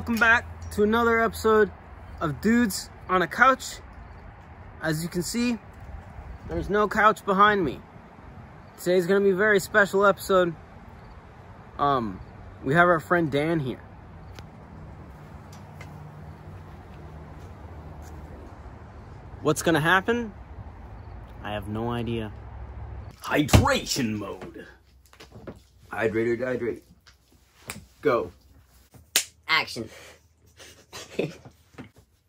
Welcome back to another episode of Dudes on a Couch. As you can see, there's no couch behind me. Today's gonna be a very special episode. Um, we have our friend Dan here. What's gonna happen? I have no idea. Hydration mode. Hydrate or dehydrate. Go. Action.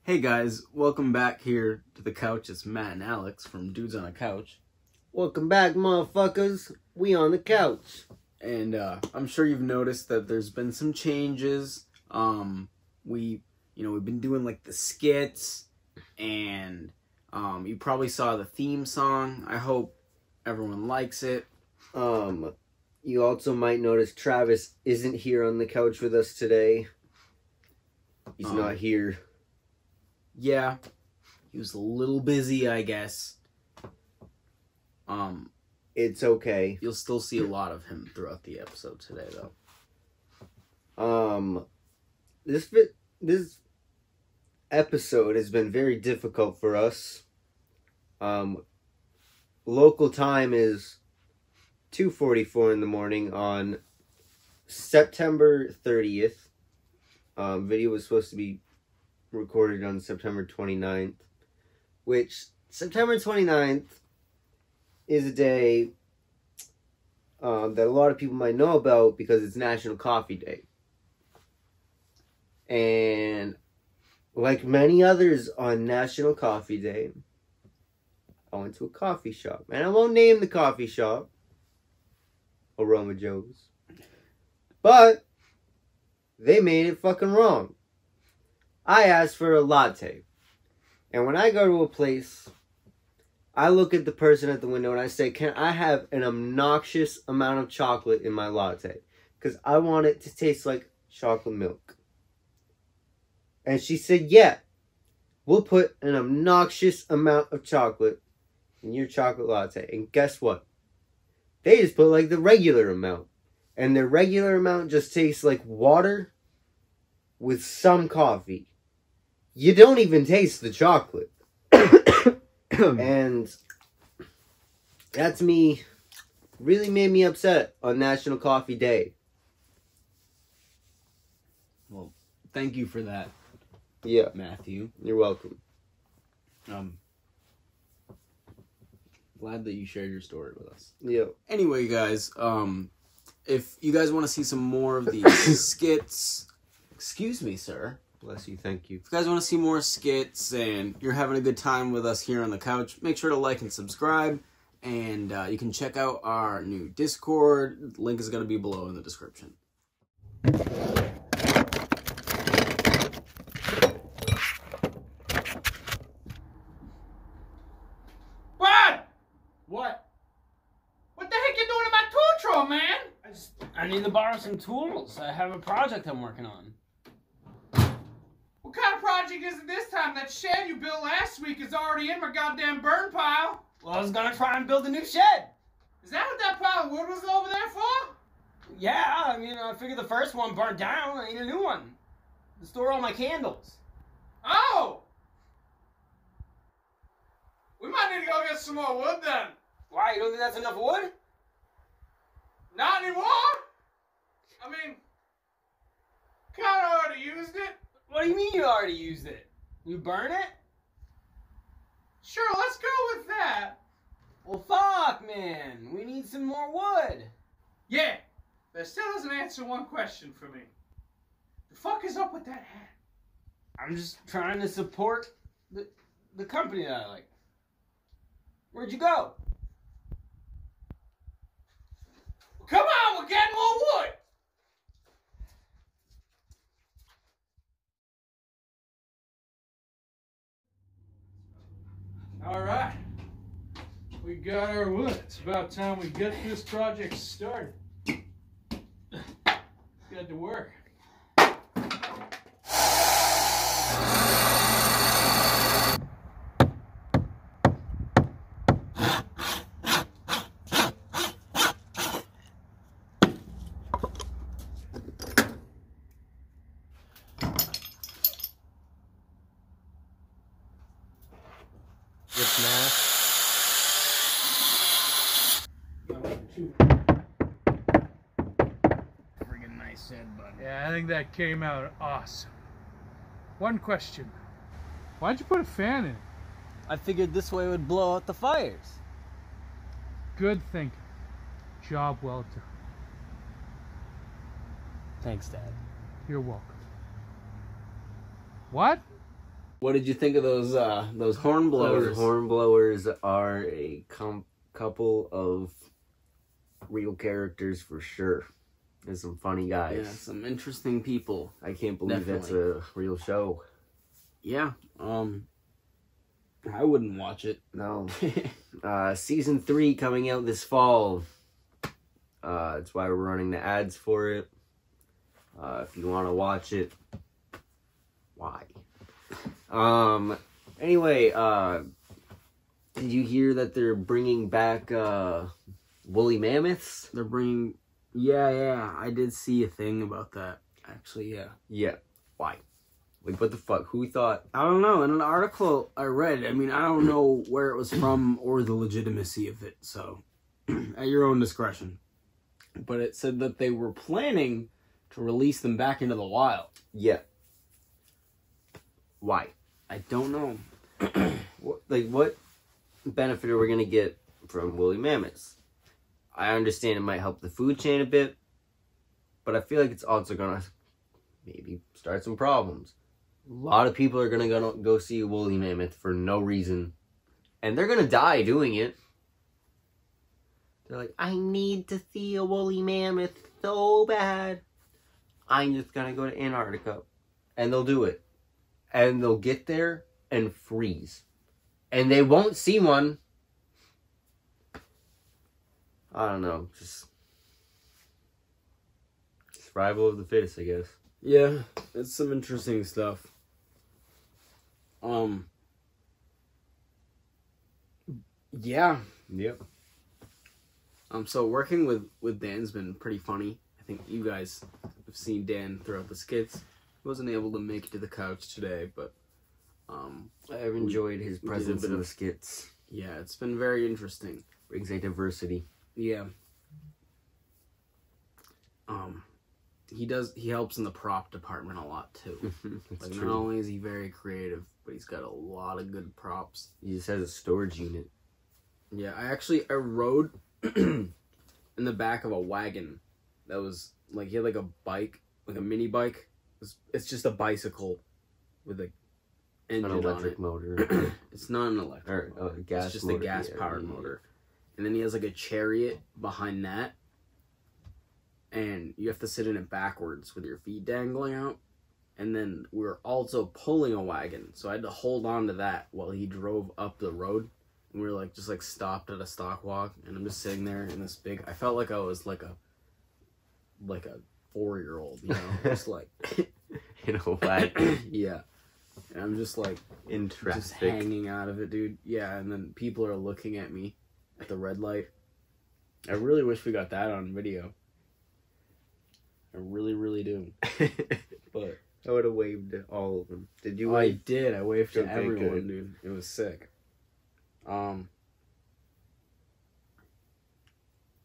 Hey guys, welcome back here to the couch. It's Matt and Alex from Dudes on a Couch. Welcome back, motherfuckers. We on the couch. And uh, I'm sure you've noticed that there's been some changes. Um, we, you know, we've been doing like the skits, and um, you probably saw the theme song. I hope everyone likes it. Um, you also might notice Travis isn't here on the couch with us today. He's Um, not here. Yeah, he was a little busy, I guess. Um, It's okay. you'll still see a lot of him throughout the episode today, though. Um, this vi- this episode has been very difficult for us. Um, local time is two forty four in the morning on September thirtieth. Um, video was supposed to be recorded on September 29th, which September 29th is a day um, that a lot of people might know about because it's National Coffee Day. And like many others on National Coffee Day, I went to a coffee shop. And I won't name the coffee shop Aroma Joe's. But they made it fucking wrong. I asked for a latte. And when I go to a place, I look at the person at the window and I say, Can I have an obnoxious amount of chocolate in my latte? Because I want it to taste like chocolate milk. And she said, Yeah, we'll put an obnoxious amount of chocolate in your chocolate latte. And guess what? They just put like the regular amount. And the regular amount just tastes like water with some coffee. You don't even taste the chocolate. and that's me really made me upset on National Coffee Day. Well, thank you for that, Yeah, Matthew. you're welcome. Um, glad that you shared your story with us. Yeah. Anyway, guys, um, if you guys want to see some more of these skits, excuse me, sir. Bless you, thank you. If you guys want to see more skits and you're having a good time with us here on the couch, make sure to like and subscribe. And uh, you can check out our new Discord. Link is going to be below in the description. What? What? What the heck you doing in my tool drawer, man? I just I need to borrow some tools. I have a project I'm working on. What kind of project is it this time? That shed you built last week is already in my goddamn burn pile. Well, I was gonna try and build a new shed. Is that what that pile of wood was over there for? Yeah, I mean, I figured the first one burned down. I need a new one to store all my candles. Oh! We might need to go get some more wood then. Why? You don't think that's enough wood? Not anymore? I mean, kinda already used it. What do you mean you already used it? You burn it? Sure, let's go with that. Well, fuck, man. We need some more wood. Yeah, that still doesn't answer one question for me. The fuck is up with that hat? I'm just trying to support the the company that I like. Where'd you go? Come on, we're getting more wood. All right, we got our wood. It's about time we get this project started. Get to work. mask. Friggin' nice head, bud. Yeah, I think that came out awesome. One question. Why'd you put a fan in? I figured this way would blow out the fires. Good thinking. Job well done. Thanks, Dad. You're welcome. What? What did you think of those uh those horn blowers? Those horn blowers are a com- couple of real characters for sure. There's some funny guys. yeah, some interesting people. I can't believe that's a real show. Yeah. Um I wouldn't watch it. No. uh, season three coming out this fall. Uh, that's why we're running the ads for it. Uh, if you want to watch it, why? Um. Anyway, uh, did you hear that they're bringing back uh, woolly mammoths? They're bringing Yeah, yeah. I did see a thing about that. Actually, yeah. Yeah. Why? Like, what the fuck? Who thought? I don't know. In an article I read, I mean, I don't know where it was from or the legitimacy of it, so at your own discretion. But it said that they were planning to release them back into the wild. Yeah. Why? I don't know. What, like, what benefit are we gonna get from woolly mammoths? I understand it might help the food chain a bit, but I feel like it's also gonna maybe start some problems. A lot of people are gonna go, go see a woolly mammoth for no reason, and they're gonna die doing it. They're like, I need to see a woolly mammoth so bad. I'm just gonna go to Antarctica, and they'll do it, and they'll get there and freeze, and they won't see one. I don't know, just survival of the fittest, I guess. Yeah, it's some interesting stuff. Um. Yeah. Yep. Um. So working with with Dan's been pretty funny. I think you guys have seen Dan throughout the skits. He wasn't able to make it to the couch today, but um. I've enjoyed his we a presence in the skits. Yeah, it's been very interesting. Brings a diversity. Yeah. Um, he does. He helps in the prop department a lot too. Like not only is he very creative, but he's got a lot of good props. He just has a storage unit. Yeah, I actually I rode in the back of a wagon that was like he had like a bike, like a mini bike. It's, it's just a bicycle with a An engine on electric it. motor. It's not an electric. or uh, gas it's just motor, a gas powered yeah. motor. And then he has like a chariot behind that. And you have to sit in it backwards with your feet dangling out. And then we were also pulling a wagon. So I had to hold on to that while he drove up the road. And we were like just like stopped at a stock walk and I'm just sitting there in this big I felt like I was like a like a four year old, you know, just like In a wagon. yeah. And I'm just like in just hanging out of it, dude. Yeah, and then people are looking at me at the red light. I really wish we got that on video. I really, really do. But I would have waved at all of them. Did you I did. I waved to everyone, good. dude. It was sick. Um.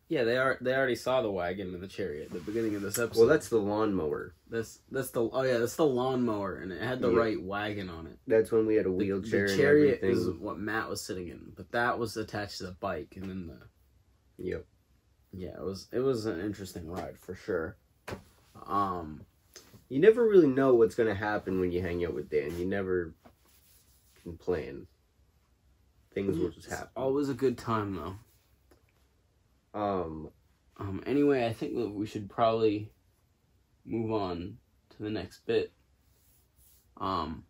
Yeah, they are. They already saw the wagon and the chariot at the beginning of this episode. Well, that's the lawnmower. that's that's the oh yeah that's the lawnmower and it had the Yeah. right wagon on it. That's when we had a wheelchair The and chariot is what Matt was sitting in, but that was attached to the bike, and then the Yep. yeah, it was it was an interesting ride for sure. Um, You never really know what's gonna happen when you hang out with Dan. You never can plan. Things will just happen. always a good time though. Um, Um, anyway, I think that we should probably move on to the next bit. Um,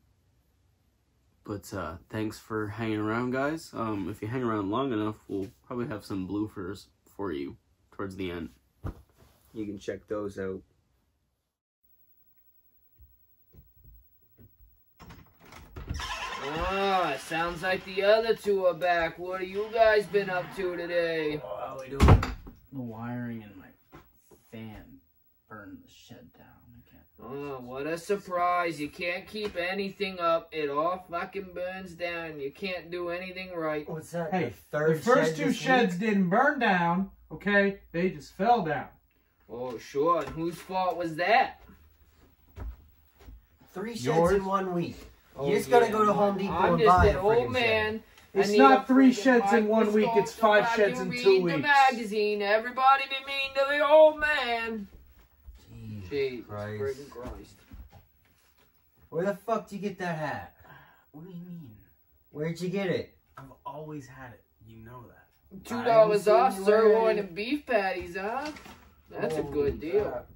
but uh, thanks for hanging around, guys. Um, if you hang around long enough, we'll probably have some bloopers for you towards the end. you can check those out. Sounds like the other two are back. What have you guys been up to today? Oh, how we doing? The wiring in my fan burned the shed down. I can't. Oh, what a surprise. You can't keep anything up. It all fucking burns down. You can't do anything right. What's that? Hey, the third the first shed two sheds week? didn't burn down, okay? They just fell down. Oh, sure. And whose fault was that? Three sheds Yours? in one week. Oh, you just gotta go to Home Depot I'm and just buy an old man. shed. It's not three sheds in one week, it's five sheds in read two the weeks. magazine. Everybody be mean to the old man. Jesus Jesus Christ. friggin' Christ. Where the fuck did you get that hat? What do you mean? Where'd you get it? I've always had it. You know that. Two dollars off seen sirloin and beef patties, huh? That's a good deal. crap.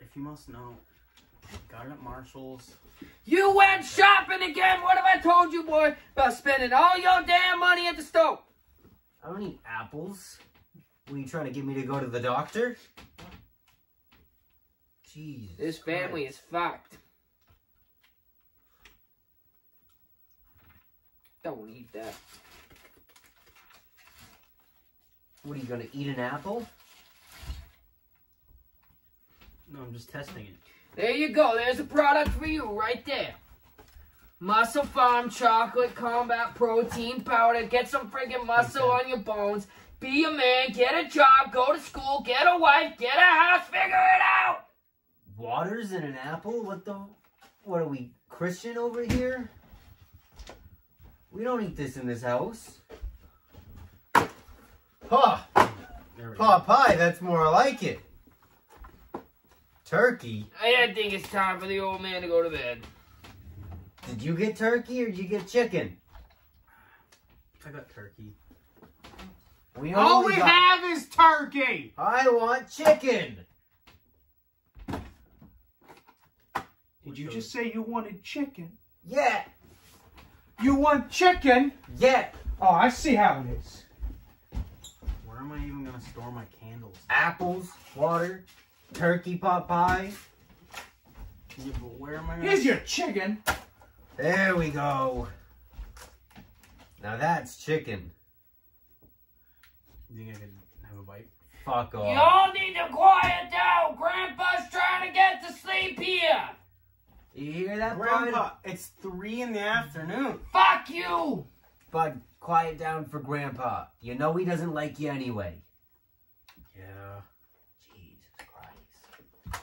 If you must know, got it Marshall's. You went shopping again. What have I told you, boy, about spending all your damn money at the store? I don't eat apples. Were you trying to get me to go to the doctor? Jesus. This family Christ. is fucked. Don't eat that. What are you gonna eat an apple? No, I'm just testing it. There you go. There's a product for you right there. MusclePharm Chocolate Combat Protein Powder. Get some friggin' muscle on your bones. Be a man. Get a job. Go to school. Get a wife. Get a house. Figure it out. Waters in an apple? What the? What are we, Christian over here? We don't eat this in this house. Huh. There we go. Pie, that's more like it. Turkey? I think it's time for the old man to go to bed. Did you get turkey or did you get chicken? I got turkey. We All we got- have is turkey. I want chicken. Did you just say you wanted chicken? Yeah, You want chicken? yeah. Oh, I see how it is. Where am I even gonna store my candles? Apples, water, turkey pot pie. Yeah, but where am I? Here's your chicken. There we go. Now that's chicken. You think I could have a bite? Fuck off. Y'all need to quiet down. Grandpa's trying to get to sleep here. You hear that, Grandpa, bud? it's three in the afternoon. Fuck you. Bud, quiet down for Grandpa. You know he doesn't like you anyway. Yeah. Jesus Christ.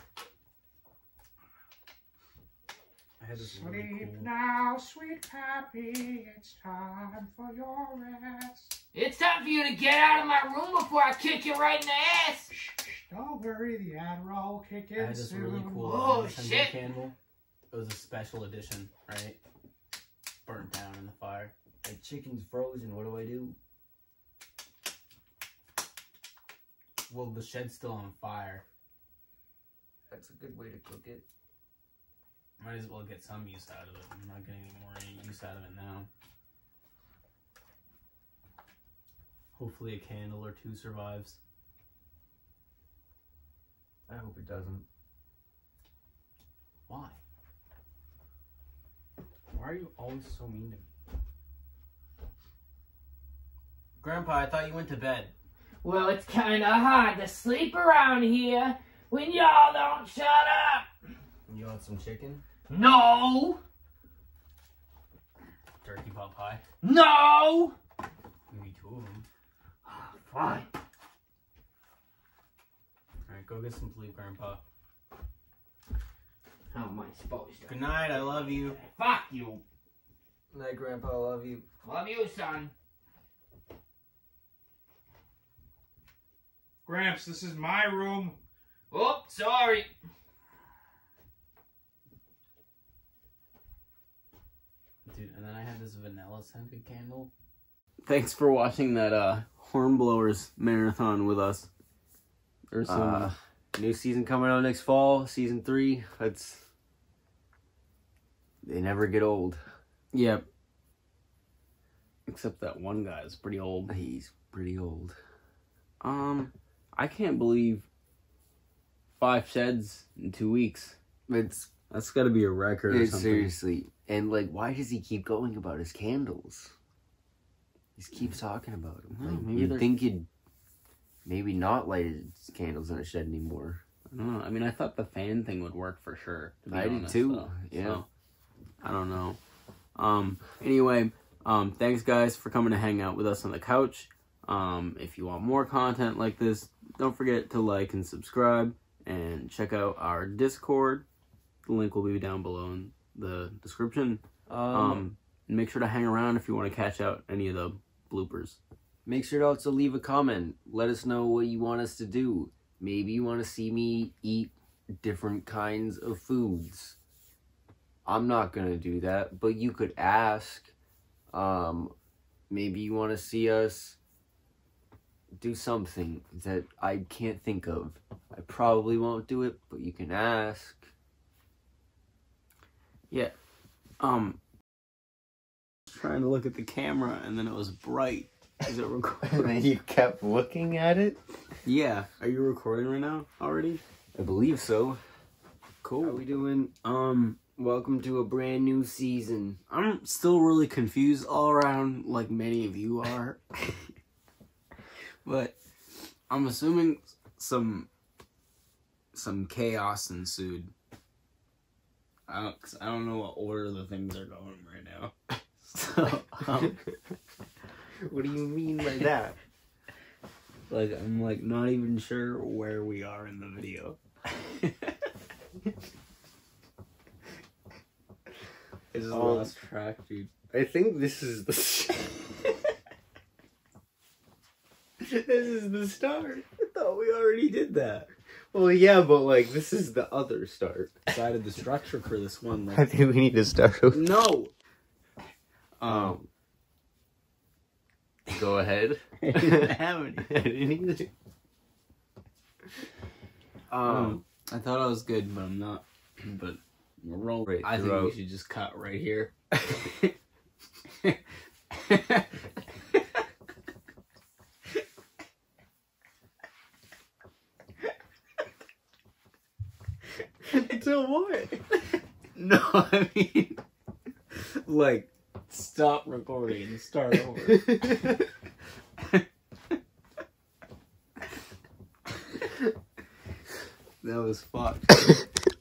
I had this really Sleep cool. now, sweet Pappy. It's time for your rest. It's time for you to get out of my room before I kick you right in the ass. Shh, shh, don't worry, the Adderall will kick in I had this soon. really cool Oh, shit. candle. It was a special edition, right? Burnt down in the fire. My chicken's frozen. What do I do? Well, the shed's still on fire. That's a good way to cook it. Might as well get some use out of it. I'm not getting any more use out of it now. Hopefully, a candle or two survives. I hope it doesn't. Why? Why are you always so mean to me? Grandpa, I thought you went to bed. Well, it's kind of hard to sleep around here when y'all don't shut up. You want some chicken? No, Turkey pot pie. no. Maybe two of them. Fine. Alright, go get some sleep, Grandpa. How am I supposed to? Good night, I love you. Fuck you. Night, Grandpa. I love you. Love you, son. Gramps, this is my room. Oh, sorry. Dude, and then I had this vanilla scented candle. Thanks for watching that uh Hornblowers marathon with us. Or some Uh, new season coming out next fall, season three. That's they never get old. Yep. Except that one guy is pretty old. He's pretty old. Um, I can't believe five sheds in two weeks. It's That's got to be a record or something. seriously. And like, why does he keep going about his candles? He just keeps talking about them. Like, maybe you'd think you'd maybe not light his candles in a shed anymore. I don't know. I mean, I thought the fan thing would work for sure. to be I did too, though. yeah. So, I don't know. Um. Anyway, um. Thanks guys for coming to hang out with us on the couch. Um. If you want more content like this, don't forget to like and subscribe, and check out our Discord. The link will be down below in the description. Um, Um. Make sure to hang around if you want to catch out any of the bloopers. make sure to also leave a comment. Let us know what you want us to do. Maybe you want to see me eat different kinds of foods. I'm not gonna do that, but you could ask. Um, maybe you want to see us do something that I can't think of. I probably won't do it, but you can ask. Um. Trying to look at the camera and then it was bright. Is it recording? and then you kept looking at it. yeah. Are you recording right now already? I believe so. Cool. How we doing? Um. Welcome to a brand new season. I'm still really confused all around, like many of you are. but I'm assuming some some chaos ensued. I don't, 'cause I don't know what order the things are going right now. So, um, What do you mean by that? like, I'm like not even sure where we are in the video. I just Um, lost track, dude. I think this is the. this is the start. I thought we already did that. Well, yeah, but like this is the other start. Decided the structure for this one. I think we need to start. over. no. Um, Go ahead. I didn't have any. I didn't either. Um, I thought I was good, but I'm not. But we're rolling. Right I think we should just cut right here. So what? no, I mean, like, stop recording and start over. that was fucked.